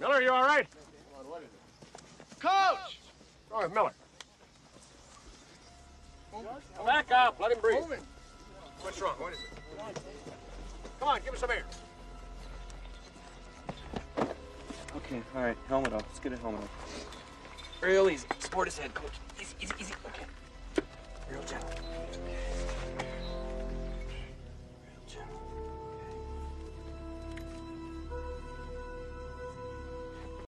Miller, you all right? Coach! With Miller. Come back up. Let him breathe. What's wrong? What is it? Come on, give us some air. Okay, all right. Helmet off. Let's get a helmet off. Real easy. Support his head, coach. Easy, easy, easy. Okay.